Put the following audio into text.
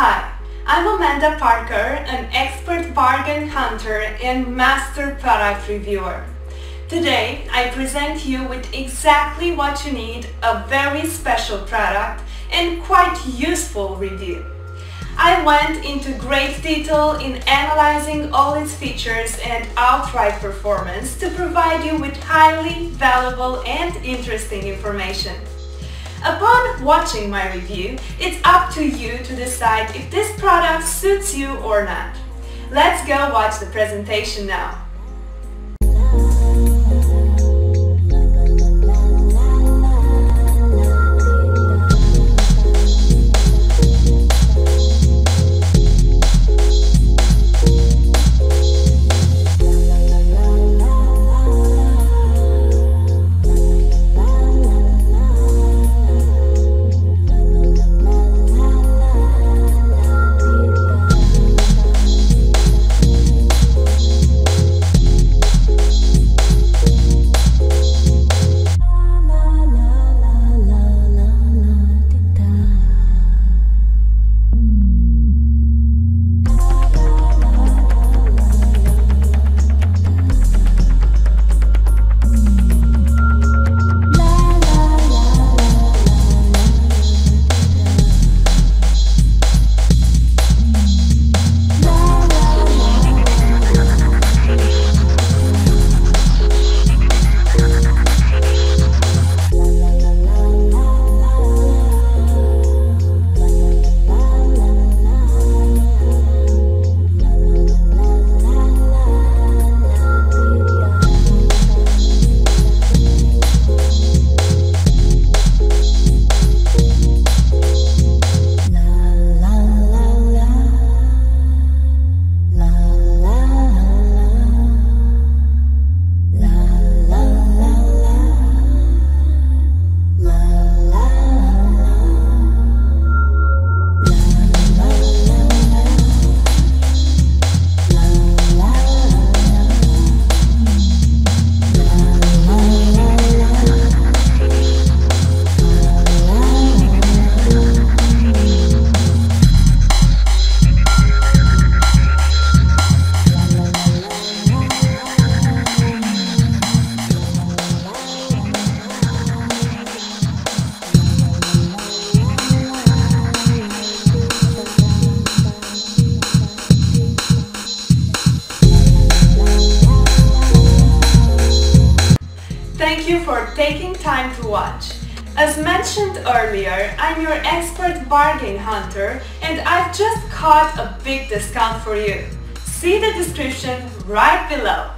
Hi, I'm Amanda Parker, an expert bargain hunter and master product reviewer. Today, I present you with exactly what you need, a very special product and quite useful review. I went into great detail in analyzing all its features and outright performance to provide you with highly valuable and interesting information. Upon watching my review, it's up to you to decide if this product suits you or not. Let's go watch the presentation now. Thank you for taking time to watch. As mentioned earlier, I'm your expert bargain hunter and I've just caught a big discount for you. See the description right below.